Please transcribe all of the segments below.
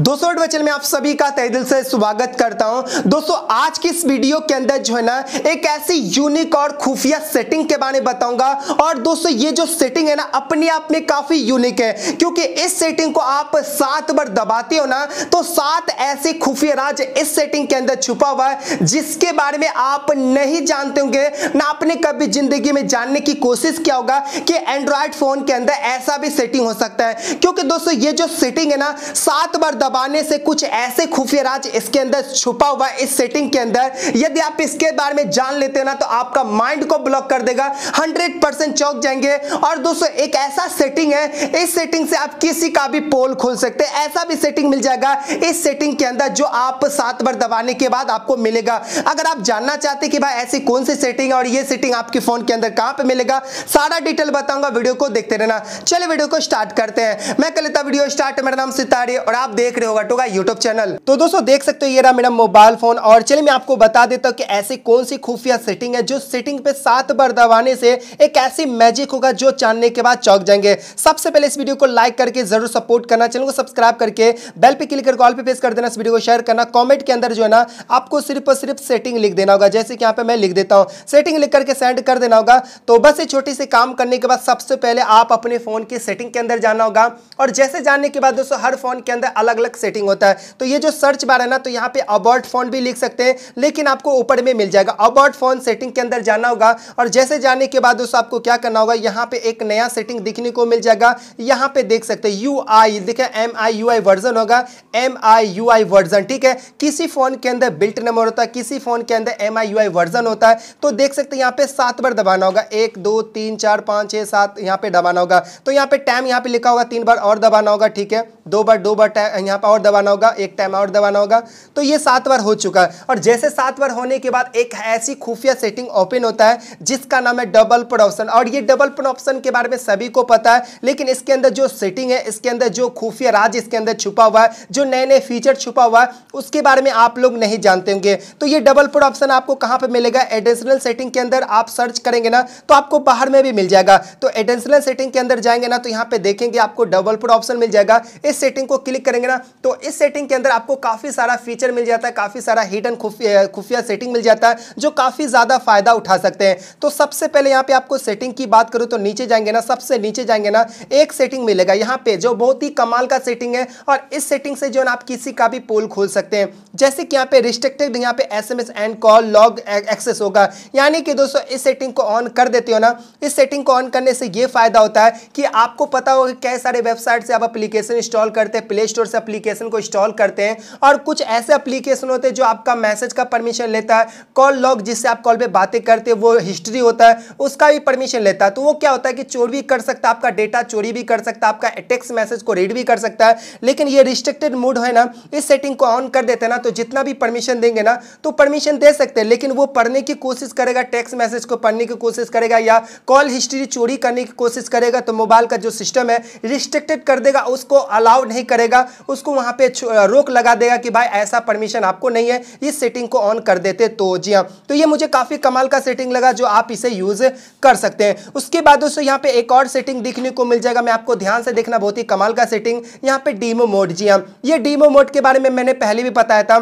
दोस्तों बचल में आप सभी का तय दिल से स्वागत करता हूँ। दोस्तों, आज की इस वीडियो के अंदर जो है ना, एक ऐसी यूनिक और खुफिया सेटिंग के बारे में बताऊँगा। और दोस्तों, ये जो सेटिंग है ना, अपने आप में काफ़ी यूनिक है। क्योंकि इस सेटिंग को आप सात बार दबाते हो ना तो सात ऐसे खुफिया राज इस सेटिंग के अंदर छुपा हुआ है, जिसके बारे में आप नहीं जानते होंगे। ना आपने कभी ज़िंदगी में जानने की कोशिश किया होगा कि एंड्रॉयड फ़ोन के अंदर ऐसा भी सेटिंग हो सकता है। क्योंकि दोस्तों, ये जो सेटिंग है ना, सात बार दबाने से कुछ ऐसे खुफिया राज इसके अंदर छुपा हुआ इस सेटिंग के अंदर। यदि आप इसके बारे में जान लेते हैं ना तो आपका माइंड को ब्लॉक कर देगा। 100% चौक जाएँगे। और दोस्तों, एक ऐसा सेटिंग है, इस सेटिंग से आप किसी का भी पोल खोल सकते हैं। ऐसा भी सेटिंग मिल जाएगा, इस सेटिंग के अंदर जो आप सात बार दबाने के बाद आपको मिलेगा। अगर आप जानना चाहते कि भाई ऐसी कौन सी सेटिंग है और ये सेटिंग आपके फ़ोन के अंदर कहाँ पे मिलेगा, सारा डिटेल बताऊँगा वीडियो को देखते रहना। चलिए वीडियो को स्टार्ट करते हैं। मैं कर लेता वीडियो स्टार्ट मेरा नाम सितारी और आप देख रहे होगा टोगा यूट्यूब चैनल तो दोस्तों, देख सकते हो ये रहा मेरा मोबाइल फ़ोन और चलिए मैं आपको बता देता हूँ कि ऐसी कौन सी खुफिया सेटिंग है जो सेटिंग पे सात बार दबाने से एक ऐसी मैजिक होगा जो जानने के बाद चौक जाएँगे। सबसे पहले इस वीडियो को लाइक करके ज़रूर सपोर्ट करना, चैनल को सब्सक्राइब करके बेल पे क्लिक करके ऑल पे प्रेस कर देना, इस वीडियो को शेयर करना। कमेंट के अंदर जो है ना, आपको सिर्फ़ और सिर्फ़ सेटिंग लिख देना होगा। जैसे कि यहाँ पे मैं लिख देता हूँ सेटिंग लिख करके सेंड कर देना होगा। तो बस ये छोटी सी काम करने के बाद सबसे पहले आप अपने फ़ोन की सेटिंग के अंदर जाना होगा। और जैसे जानने के बाद दोस्तों, हर फ़ोन के अंदर अलग अलग सेटिंग होता है। तो ये जो सर्च बार है ना तो यहाँ पे अबाउट फ़ोन भी लिख सकते हैं, लेकिन आपको ऊपर में मिल जाएगा। अबाउट फ़ोन सेटिंग के अंदर जाना होगा, और जैसे जाने के बाद दोस्तों आपको क्या करना होगा, यहाँ पे एक नया सेटिंग दिखने को मिल जाएगा। यहाँ पे देख सकते हैं यू आई देखे M I U I version होगा M I U I version ठीक है? किसी फ़ोन के अंदर बिल्ट नंबर होता है, किसी फ़ोन के अंदर M I U I version होता है तो देख सकते यहाँ पे सात बार दबाना होगा। एक, दो, तीन, चार, पाँच छः सात यहाँ पे दबाना होगा। तो यहाँ पे टाइम यहाँ पे लिखा होगा, तीन बार और दबाना होगा, ठीक है? दो बार दो बार यहाँ पे और दबाना होगा, एक टाइम और दबाना होगा। तो ये सात बार हो चुका है। और जैसे सात बार होने के बाद एक ऐसी खुफिया सेटिंग ओपन होता है, जिसका नाम है डबल पर ऑप्शन और ये डबल पर ऑप्शन के बारे में सभी को पता है, लेकिन इसके अंदर जो सेटिंग है, इसके अंदर जो खुफिया राज इसके अंदर छुपा हुआ है, जो नए नए फीचर छुपा हुआ है, उसके बारे में आप लोग नहीं जानते होंगे। तो ये डबल पर ऑप्शन आपको कहाँ पर मिलेगा? एडिशनल सेटिंग के अंदर आप सर्च करेंगे ना तो आपको बाहर में भी मिल जाएगा। तो एडिशनल सेटिंग के अंदर जाएँगे ना तो यहाँ पे देखेंगे आपको डबल पर ऑप्शन मिल जाएगा। इस सेटिंग को क्लिक करेंगे ना तो इस सेटिंग के अंदर आपको काफ़ी सारा फीचर मिल जाता है, काफ़ी सारा हिडन खुफिया खुफिया सेटिंग मिल जाता है, जो काफ़ी ज़्यादा फ़ायदा उठा सकते हैं। तो सबसे पहले यहाँ पे आपको सेटिंग की बात करूँ तो नीचे जाएँगे ना, सबसे नीचे जाएँगे ना, एक सेटिंग मिलेगा यहाँ पे, जो बहुत ही कमाल का सेटिंग है और इस सेटिंग से जो आप किसी का भी पोल खोल सकते हैं। जैसे कि यहाँ पे रिस्ट्रिक्टेड यहाँ पे S and call log access होगा। यानी कि दोस्तों, इस सेटिंग को ऑन कर देते हो ना, इस सेटिंग को ऑन करने से ये फ़ायदा होता है कि आपको पता होगा कई सारे वेबसाइट से आप एप्लीकेशन इंस्टॉल करते हैं प्ले स्टोर से एप्लीकेशन को इंस्टॉल करते हैं और कुछ ऐसे एप्लीकेशन होते हैं जो आपका मैसेज का परमिशन लेता है कॉल लॉग जिससे आप कॉल पे बातें करते हैं, वो हिस्ट्री होता है, उसका भी परमिशन लेता है। तो वो क्या होता है कि चोरी भी कर सकता है, आपका डेटा चोरी भी कर सकता है, आपका टेक्स्ट मैसेज को रीड भी कर सकता है, लेकिन ये रिस्ट्रिक्टेड मोड है ना, इस सेटिंग को ऑन कर देते ना तो जितना भी परमिशन देंगे ना तो परमिशन दे सकते हैं, लेकिन वो पढ़ने की कोशिश करेगा टेक्स्ट मैसेज को पढ़ने की कोशिश करेगा या कॉल हिस्ट्री चोरी करने की कोशिश करेगा तो मोबाइल का जो सिस्टम है रिस्ट्रिक्टेड कर देगा, उसको अलाउ नहीं करेगा उसको वहाँ पे रोक लगा देगा कि भाई ऐसा परमिशन आपको नहीं है, इस सेटिंग को ऑन कर देते तो जी हाँ। तो ये मुझे काफ़ी कमाल का सेटिंग लगा जो आप इसे यूज़ कर सकते हैं। उसके बाद दोस्तों यहाँ पे एक और सेटिंग दिखने को मिल जाएगा, मैं आपको ध्यान से देखना, बहुत ही कमाल का सेटिंग यहाँ पे डीमो मोड जी हाँ। ये डीमो मोड के बारे में मैंने पहले भी बताया था।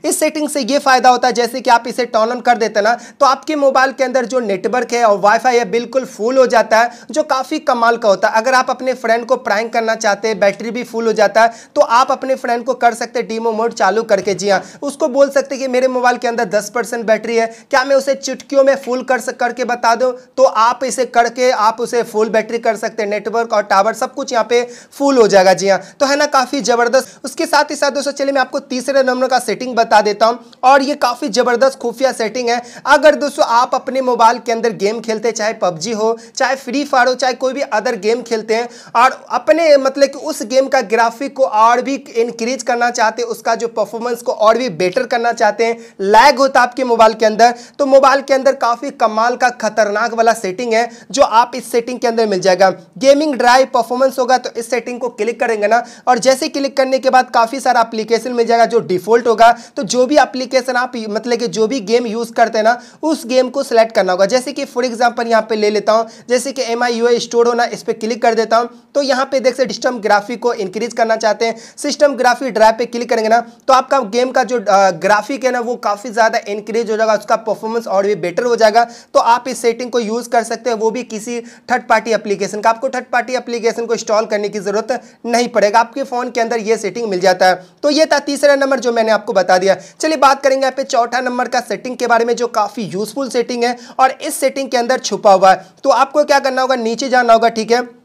इस सेटिंग से ये फ़ायदा होता है, जैसे कि आप इसे टर्न ऑन कर देते ना तो आपके मोबाइल के अंदर जो नेटवर्क है और वाईफाई है, बिल्कुल फुल हो जाता है, जो काफ़ी कमाल का होता है। अगर आप अपने फ्रेंड को प्रैंक करना चाहते हैं बैटरी भी फुल हो जाता है तो आप अपने फ्रेंड को कर सकते डीमो मोड चालू करके। जी हाँ उसको बोल सकते कि मेरे मोबाइल के अंदर दस बैटरी है, क्या मैं उसे चुटकियों में फुल कर सक, करके बता दूँ? तो आप इसे करके आप उसे फुल बैटरी कर सकते हैं नेटवर्क और टावर सब कुछ यहाँ पे फुल हो जाएगा। जी हाँ तो है ना, काफ़ी ज़बरदस्त। उसके साथ ही साथ दोस्तों, चलिए मैं आपको तीसरे नंबर का सेटिंग बता देता हूँ। और ये काफ़ी ज़बरदस्त खुफिया सेटिंग है। अगर दोस्तों आप अपने मोबाइल के अंदर गेम खेलते चाहे पबजी हो, चाहे फ्री फायर हो, चाहे कोई भी अदर गेम खेलते हैं, और अपने मतलब कि उस गेम का ग्राफिक को और भी इंक्रीज करना चाहते हैं, उसका जो परफॉर्मेंस को और भी बेटर करना चाहते हैं लैग होता है आपके मोबाइल के अंदर तो मोबाइल के अंदर काफ़ी कमाल का खतरनाक वाला सेटिंग है, जो आप इस सेटिंग के अंदर मिल जाएगा। गेमिंग ड्राइव परफॉर्मेंस होगा तो इस सेटिंग को क्लिक करेंगे ना, और जैसे क्लिक करने के बाद काफ़ी सारा एप्लीकेशन मिल जाएगा, जो डिफ़ॉल्ट होगा तो जो भी एप्लीकेशन आप मतलब कि जो भी गेम यूज़ करते हैं ना, उस गेम को सिलेक्ट करना होगा। जैसे कि फॉर एग्ज़ाम्पल यहाँ पे ले लेता हूँ, जैसे कि एम आई स्टोर होना, इस पर क्लिक कर देता हूँ। तो यहाँ पे देख सकते सिस्टम ग्राफिक को इंक्रीज करना चाहते हैं। सिस्टम ग्राफिक ड्राइव पे क्लिक करेंगे ना तो आपका गेम का जो ग्राफिक है ना, वो काफ़ी ज़्यादा इंक्रीज हो जाएगा, उसका परफॉर्मेंस और भी बेटर हो जाएगा। तो आप इस सेटिंग को यूज़ कर सकते हैं, वो भी किसी थर्ड पार्टी एप्लीकेशन का। आपको थर्ड पार्टी एप्लीकेशन को इंस्टॉल करने की ज़रूरत नहीं पड़ेगा। आपके फ़ोन के अंदर ये सेटिंग मिल जाता है। तो ये था तीसरा नंबर जो मैंने आपको बता दिया। चलिए बात करेंगे यहाँ पे चौथा नंबर का सेटिंग के बारे में, जो काफ़ी यूजफुल सेटिंग है, और इस सेटिंग के अंदर छुपा हुआ है। तो आपको क्या करना होगा? नीचे जाना होगा, ठीक है?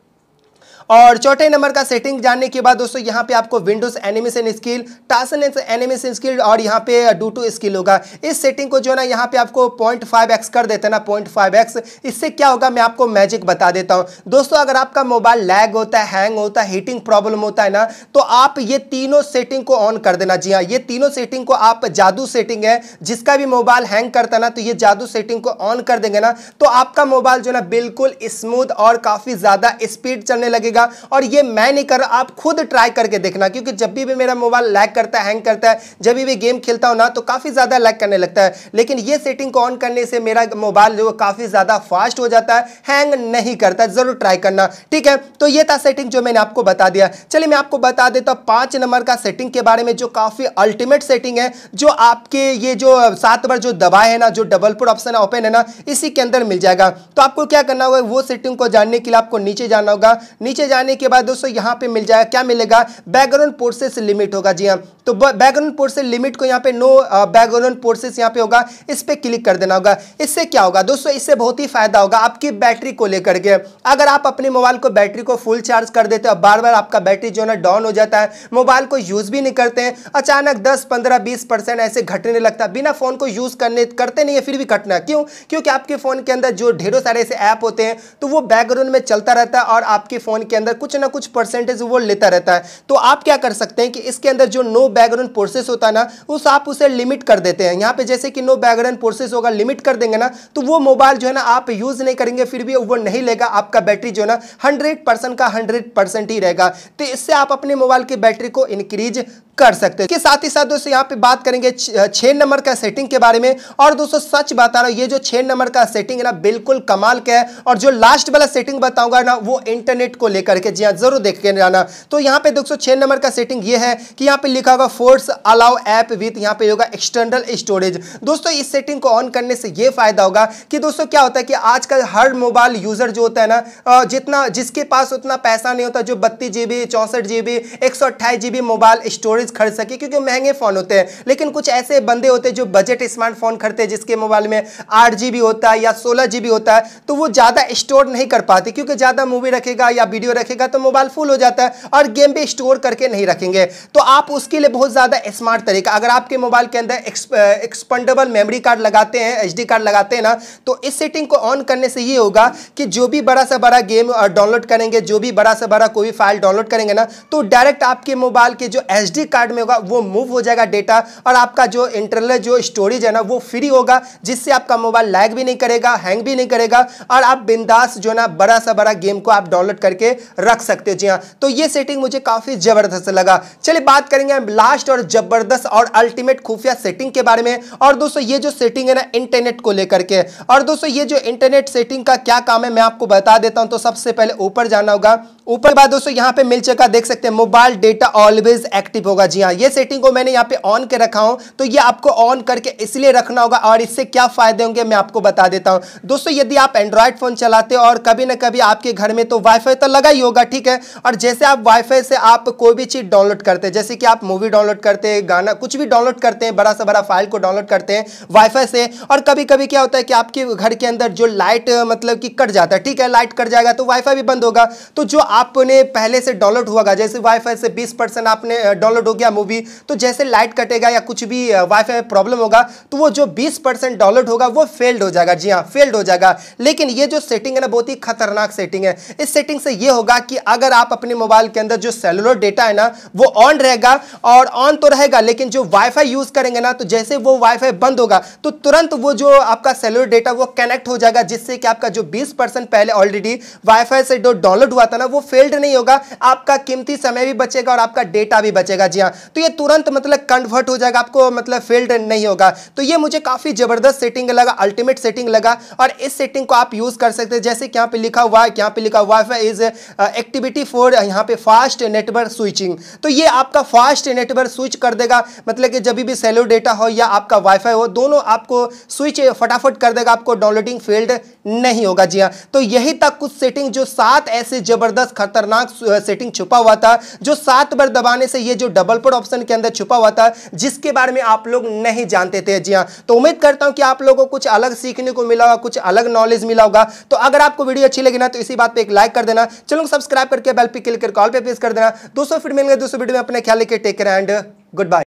और चौथे नंबर का सेटिंग जानने के बाद दोस्तों, यहाँ पे आपको Windows animation scale transition animation scale और यहाँ पे डू टू स्किल होगा। इस सेटिंग को जो है ना, यहाँ पे आपको पॉइंट फाइव एक्स कर देते ना पॉइंट फाइव एक्स इससे क्या होगा, मैं आपको मैजिक बता देता हूँ। दोस्तों, अगर आपका मोबाइल लैग होता है हैंग होता है हीटिंग प्रॉब्लम होता है ना तो आप ये तीनों सेटिंग को ऑन कर देना। जी हाँ ये तीनों सेटिंग को आप जादू सेटिंग है, जिसका भी मोबाइल हैंग करता ना तो ये जादू सेटिंग को ऑन कर देंगे ना तो आपका मोबाइल जो ना, बिल्कुल स्मूथ और काफ़ी ज़्यादा स्पीड चलने लगेगा। लगेगा और ये मैं नहीं कर आप खुद ट्राई करके देखना क्योंकि जब भी, भी मेरा मोबाइल लैग करता है हैंग करता है जब भी गेम खेलता हूँ ना तो काफ़ी ज़्यादा लैग करने लगता है। लेकिन ये सेटिंग को ऑन करने से मेरा मोबाइल जो काफ़ी ज़्यादा फास्ट हो जाता है हैंग नहीं करता ज़रूर ट्राई करना ठीक है? तो ये था सेटिंग जो मैंने आपको बता दिया। चलिए मैं आपको बता देता हूँ पाँच नंबर का सेटिंग के बारे में जो काफ़ी अल्टीमेट सेटिंग है जो आपके ये जो सात बार जो दबाए है ना जो डबल पुट ऑप्शन ओपन है ना इसी के अंदर मिल जाएगा। तो आपको क्या करना होगा वो सेटिंग को जानने के लिए आपको नीचे जाना होगा। नीचे जाने के बाद दोस्तों यहाँ पे मिल जाएगा, क्या मिलेगा? बैकग्राउंड पोर्सेस लिमिट होगा, जी हाँ। तो बैकग्राउंड पोर्सेस लिमिट को यहाँ पे नो बैकग्राउंड पोर्सेस यहाँ पे होगा, इस पर क्लिक कर देना होगा। इससे क्या होगा? दोस्तों, इससे बहुत ही फ़ायदा होगा आपकी बैटरी को लेकर के। अगर आप अपने मोबाइल को बैटरी को फुल चार्ज कर देते हो बार बार आपका बैटरी जो है ना डाउन हो जाता है मोबाइल को यूज़ भी नहीं करते हैं, अचानक दस, पंद्रह, बीस परसेंट ऐसे घटने लगता बिना फ़ोन को यूज़ करने, करते नहीं है, फिर भी घटना। क्यों? क्योंकि आपके फ़ोन के अंदर जो ढेरों सारे ऐसे ऐप होते हैं तो वो बैकग्राउंड में चलता रहता है और आपके फ़ोन के अंदर कुछ ना कुछ परसेंटेज वो लेता रहता है। तो आप क्या कर सकते हैं कि इसके अंदर जो नो बैकग्राउंड प्रोसेस होता है ना, उस आप उसे लिमिट कर देते हैं। यहाँ पे जैसे कि नो बैकग्राउंड प्रोसेस होगा लिमिट कर देंगे ना तो वो मोबाइल जो है ना आप यूज़ नहीं करेंगे, फिर भी वो नहीं लेगा। आपका बैटरी जो है ना हंड्रेड का हंड्रेड ही रहेगा। तो इससे आप अपने मोबाइल की बैटरी को इंक्रीज कर सकते हैं। साथ ही साथ दोस्तों, यहाँ पे बात करेंगे छह नंबर का सेटिंग के बारे में। और दोस्तों, सच बता रहा हूँ, ये जो छह नंबर का सेटिंग है ना, बिल्कुल कमाल का है। और जो लास्ट वाला सेटिंग बताऊँगा ना, वो इंटरनेट को लेकर के, जी हाँ ज़रूर देख के जाना। तो यहाँ पे दोस्तों, छह नंबर का सेटिंग ये है कि यहाँ पे लिखा होगा फोर्स अलाउ ऐप विथ यहाँ पे होगा एक्सटर्नल स्टोरेज दोस्तों, इस सेटिंग को ऑन करने से ये फ़ायदा होगा कि दोस्तों, क्या होता है कि आजकल हर मोबाइल यूज़र जो होता है ना जितना, जिसके पास उतना पैसा नहीं होता, जो बत्तीस जीबी चौसठ जीबी एक सौ जीबी मोबाइल स्टोरेज खरीद सके, क्योंकि महँगे फ़ोन होते हैं। लेकिन कुछ ऐसे बंदे होते हैं जो बजट स्मार्टफ़ोन खरीदते हैं, जिसके मोबाइल में आठ जीबी होता है या सोलह जीबी होता है तो वो ज़्यादा स्टोर नहीं कर पाते, क्योंकि ज़्यादा मूवी रखेगा या वीडियो रखेगा तो मोबाइल फुल हो जाता है और गेम भी स्टोर करके नहीं रखेंगे। तो आप उसके लिए बहुत ज़्यादा स्मार्ट तरीका, अगर आपके मोबाइल के अंदर एक्सपेंडेबल मेमोरी कार्ड लगाते हैं एच कार्ड लगाते हैं ना तो इस सेटिंग को ऑन करने से ये होगा कि जो भी बड़ा सा बड़ा गेम डाउनलोड करेंगे, जो भी बड़ा सा बड़ा कोई फ़ाइल डाउनलोड करेंगे ना तो डायरेक्ट आपके मोबाइल के जो एच कार्ड में होगा, वो मूव हो जाएगा डेटा और आपका जो इंटरनल जो स्टोरेज है ना, वो फ्री होगा, जिससे आपका मोबाइल लैग भी नहीं करेगा हैंग भी नहीं करेगा और आप बिंदास जो ना बड़ा सा बड़ा गेम को आप डाउनलोड करके रख सकते हो। जी हाँ तो ये सेटिंग मुझे काफ़ी ज़बरदस्त लगा। चलिए बात करेंगे लास्ट और ज़बरदस्त और अल्टीमेट खुफिया सेटिंग के बारे में। और दोस्तों, ये जो सेटिंग है ना इंटरनेट को लेकर के। और दोस्तों, ये जो इंटरनेट सेटिंग का क्या काम है, मैं आपको बता देता हूँ तो सबसे पहले ऊपर जाना होगा। ऊपर बाद दोस्तों, यहाँ पे मिल चुका, देख सकते हैं मोबाइल डेटा ऑलवेज एक्टिव होगा। जी हाँ ये सेटिंग को मैंने यहाँ पे ऑन के रखा हूँ तो ये आपको ऑन करके इसलिए रखना होगा और इससे क्या फ़ायदे होंगे मैं आपको बता देता हूँ। दोस्तों, यदि आप एंड्रॉयड फ़ोन चलाते हो और कभी ना कभी आपके घर में तो वाईफाई तो लगा ही होगा, ठीक है? और जैसे आप वाईफाई से आप कोई भी चीज़ डाउनलोड करते हैं, जैसे कि आप मूवी डाउनलोड करते हैं, गाना कुछ भी डाउनलोड करते हैं, बड़ा सा बड़ा फ़ाइल को डाउनलोड करते हैं वाईफाई से, और कभी कभी क्या होता है कि आपके घर के अंदर जो लाइट मतलब कि कट जाता है, ठीक है? लाइट कट जाएगा तो वाईफाई भी बंद होगा। तो जो आपने पहले से डाउनलोड हुआ जैसे वाईफाई से 20 परसेंट आपने डाउनलोड गया मूवी तो जैसे लाइट कटेगा या कुछ भी वाईफाई में प्रॉब्लम होगा तो वो जो 20 परसेंट डाउनलोड होगा, वो फेल्ड हो जाएगा। जी हाँ फेल्ड हो जाएगा। लेकिन ये जो सेटिंग है ना, बहुत ही खतरनाक सेटिंग है। इस सेटिंग से ये होगा कि अगर आप अपने मोबाइल के अंदर जो सेलुलर डेटा है ना, वो ऑन रहेगा और ऑन तो रहेगा, लेकिन जो वाईफाई यूज़ करेंगे ना तो जैसे वो वाईफाई बंद होगा तो तुरंत वो जो आपका सेलुलर डेटा वो कनेक्ट हो जाएगा, जिससे कि आपका जो 20 परसेंट पहले ऑलरेडी वाईफाई से जो डाउनलोड हुआ था ना, वो फेल्ड नहीं होगा। आपका कीमती समय भी बचेगा और आपका डेटा भी बचेगा। जी हाँ तो ये तुरंत मतलब कन्वर्ट हो जाएगा, आपको मतलब फेल्ड नहीं होगा। तो ये मुझे काफ़ी ज़बरदस्त सेटिंग लगा अल्टीमेट सेटिंग लगा, और इस सेटिंग को आप यूज़ कर सकते हैं। जैसे यहाँ पे लिखा हुआ है, यहाँ पे लिखा हुआ है इज़ एक्टिविटी फॉर यहाँ पे फास्ट नेटवर्क स्विचिंग तो ये आपका फास्ट नेटवर्क स्विच कर देगा। मतलब कि जब भी सेलो डेटा हो या आपका वाईफाई हो, दोनों आपको स्विच फटाफट कर देगा, आपको डाउनलोडिंग फेल्ड नहीं होगा। जी हाँ तो यही तक कुछ सेटिंग जो सात ऐसे ज़बरदस्त, खतरनाक सेटिंग छुपा हुआ था, जो सात बार दबाने से ये जो डबल पर ऑप्शन के अंदर छुपा हुआ था, जिसके बारे में आप लोग नहीं जानते थे। जी हाँ तो उम्मीद करता हूँ कि आप लोगों को कुछ अलग सीखने को मिला होगा, कुछ अलग नॉलेज मिला होगा। तो अगर आपको वीडियो अच्छी लगी ना तो इसी बात पर एक लाइक कर देना चलो सब्सक्राइब करके बेल पे क्लिक कर कॉल पे प्रेस कर देना। दोस्तों, फिर मिलेंगे दोस्तों वीडियो में, अपने ख्याल लेके take care and good bye